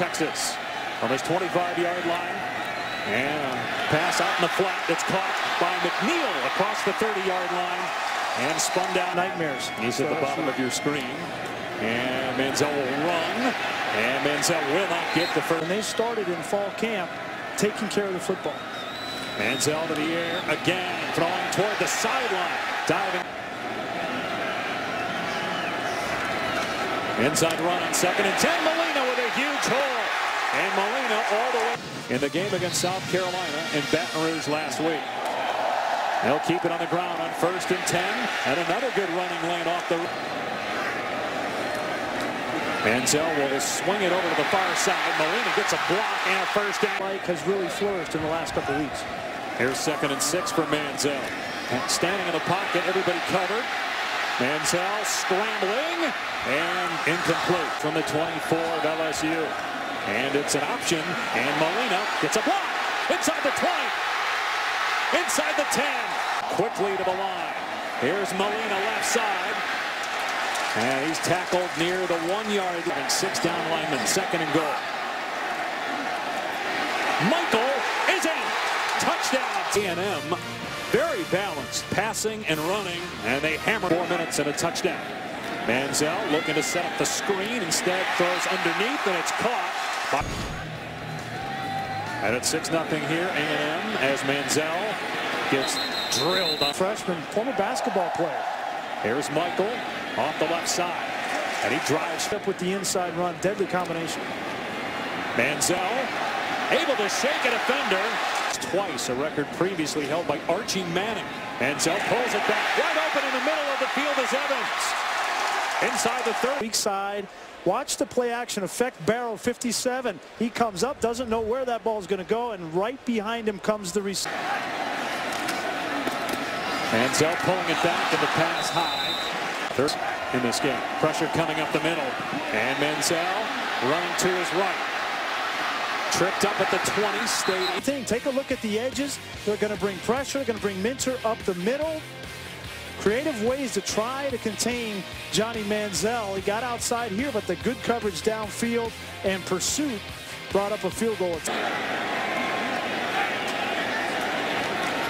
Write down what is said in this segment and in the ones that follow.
Texas. On his 25-yard line. And pass out in the flat. that's caught by McNeil across the 30-yard line. And spun down. Nightmares. He's at the bottom of your screen. And Manziel will run. And Manziel will not get the first. When they started in fall camp, taking care of the football. Manziel to the air again, throwing toward the sideline. Diving. Inside run on second and 10. Malena with a huge hole. And Malena all the way in the game against South Carolina in Baton Rouge last week. They'll keep it on the ground on first and 10. And another good running lane off the. Manziel will swing it over to the far side. Malena gets a block and a first down. Mike has really flourished in the last couple weeks. Here's second and six for Manziel. Standing in the pocket, everybody covered. Manziel scrambling and incomplete from the 24 of LSU. And it's an option, and Malena gets a block inside the 20, inside the 10, quickly to the line. Here's Malena left side. And he's tackled near the one-yard line. Six down linemen, second and goal. Michael is in. Touchdown. A&M very balanced, passing and running, and they hammer four minutes and a touchdown. Manziel looking to set up the screen, instead throws underneath, and it's caught. And it's 6-0 here, A&M, as Manziel gets drilled. On. Freshman, former basketball player. Here's Michael off the left side, and he drives up with the inside run. Deadly combination. Manziel able to shake a defender. Twice a record previously held by Archie Manning. Manziel pulls it back. Wide open in the middle of the field is Evans. Inside the third. Weak side. Watch the play action affect Barrow 57. He comes up, doesn't know where that ball is going to go, and right behind him comes the receiver. Manziel pulling it back and the pass high. Third in this game. Pressure coming up the middle. And Manziel running to his right. Tripped up at the 20, stayed. Thing, take a look at the edges. They're going to bring pressure. They're going to bring Minter up the middle. Creative ways to try to contain Johnny Manziel. He got outside here, but the good coverage downfield and pursuit brought up a field goal.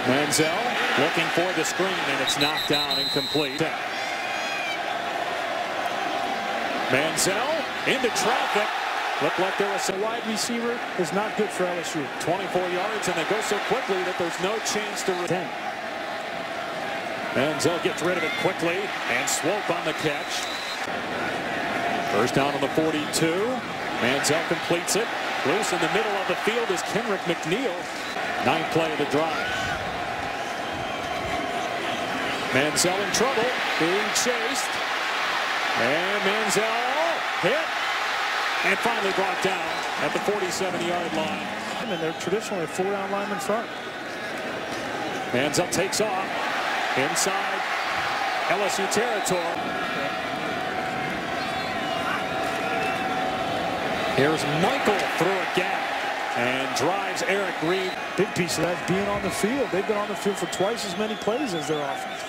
Manziel looking for the screen, and it's knocked down incomplete. Manziel into traffic. Looked like there was a wide receiver is not good for LSU. 24 yards, and they go so quickly that there's no chance to. 10. Manziel gets rid of it quickly, and Swope on the catch. First down on the 42. Manziel completes it. Loose in the middle of the field is Kenrick McNeil. Ninth play of the drive. Manziel in trouble, being chased. And Manziel hit and finally brought down at the 47-yard line. And they're traditionally a four-down lineman front. Manziel takes off inside LSU territory. Here's Michael through a gap and drives Eric Reid. Big piece of that being on the field. They've been on the field for twice as many plays as their offense.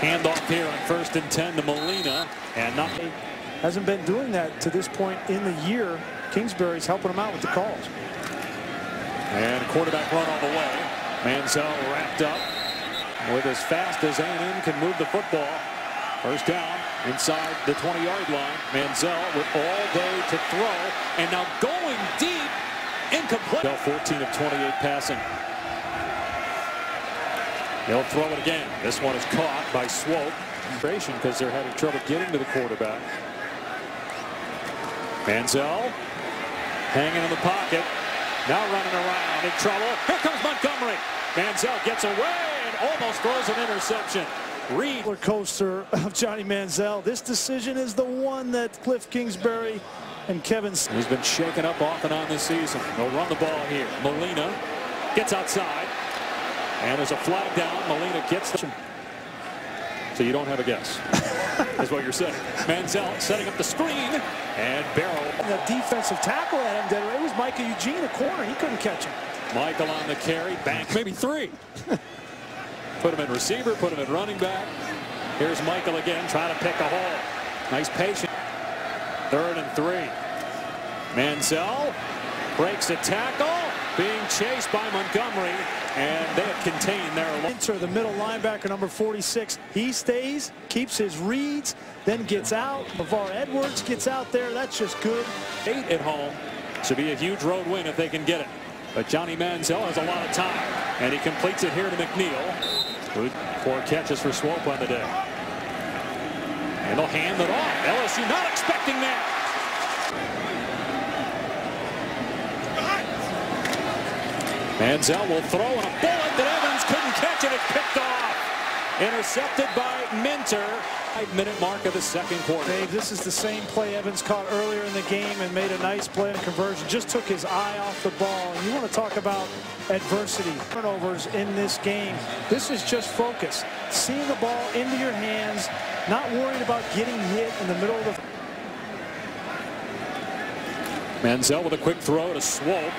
Handoff here on first and 10 to Malena and not hasn't been doing that to this point in the year. Kingsbury's helping him out with the calls. And quarterback run on the way. Manziel wrapped up with as fast as A&M can move the football. First down inside the 20-yard line. Manziel with all day to throw. And now going deep, incomplete. 14 of 28 passing. They'll throw it again. This one is caught by Swope. Because they're having trouble getting to the quarterback. Manziel hanging in the pocket. Now running around in trouble. Here comes Montgomery. Manziel gets away almost throws an interception. Roller coaster of Johnny Manziel. This decision is the one that Kliff Kingsbury and Kevin. He's been shaken up off and on this season. They'll run the ball here. Malena gets outside. And there's a flag down. Malena gets the... So you don't have a guess, is what you're saying. Manziel setting up the screen, and Barrow. The defensive tackle at him, it was Micah Eugene, a corner. He couldn't catch him. Michael on the carry, bank maybe three. put him in receiver, put him in running back. Here's Michael again, trying to pick a hole. Nice patience. Third and three. Manziel breaks a tackle, being chased by Montgomery, and they have contained their. Minter, the middle linebacker, number 46, he stays, keeps his reads, then gets out. LeVar Edwards gets out there. That's just good. Eight at home. Should be a huge road win if they can get it. But Johnny Manziel has a lot of time, and he completes it here to McNeil. Four catches for Swope on the day. And they'll hand it off. LSU not expecting that. Manziel will throw and a bullet that Evans couldn't catch and It picked off. Intercepted by Minter. Five-minute mark of the second quarter. Dave, this is the same play Evans caught earlier in the game and made a nice play and conversion. Just took his eye off the ball. And you want to talk about adversity, turnovers in this game. This is just focus. Seeing the ball into your hands, not worried about getting hit in the middle of the... Manziel with a quick throw to Swope.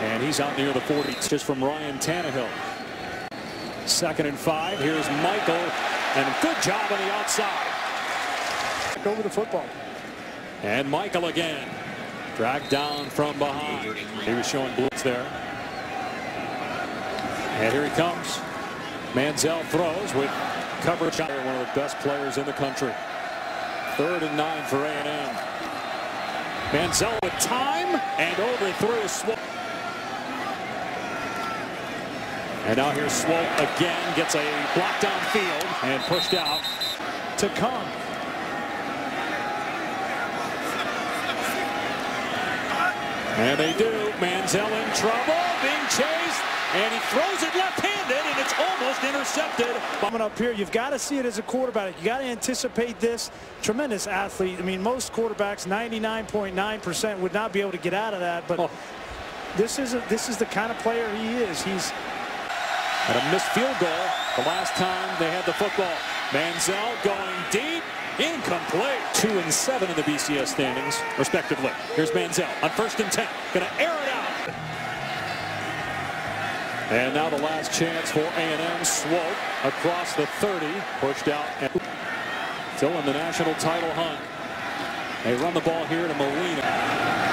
And he's out near the 40 just from Ryan Tannehill. Second and five. Here's Michael. And good job on the outside. Over the football. And Michael again. Dragged down from behind. He was showing blitz there. And here he comes. Manziel throws with coverage. One of the best players in the country. Third and nine for A&M. Manziel with time and overthrew. And now here's Swope again, gets a block downfield and pushed out. To come. And they do. Manziel in trouble, being chased, and he throws it left-handed, and it's almost intercepted. Coming up here, you've got to see it as a quarterback. You got to anticipate this. Tremendous athlete. I mean, most quarterbacks, 99.9% would not be able to get out of that, but oh. this is a, this is the kind of player he is. He's and a missed field goal the last time they had the football. Manziel going deep. Incomplete. Two and seven in the BCS standings, respectively. Here's Manziel on first and ten. Going to air it out. And now the last chance for A&M. Swope across the 30. Pushed out. And still in the national title hunt. They run the ball here to Malena.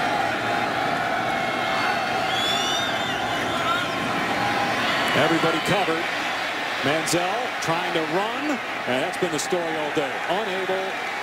Everybody covered. Manziel trying to run, and that's been the story all day. Unable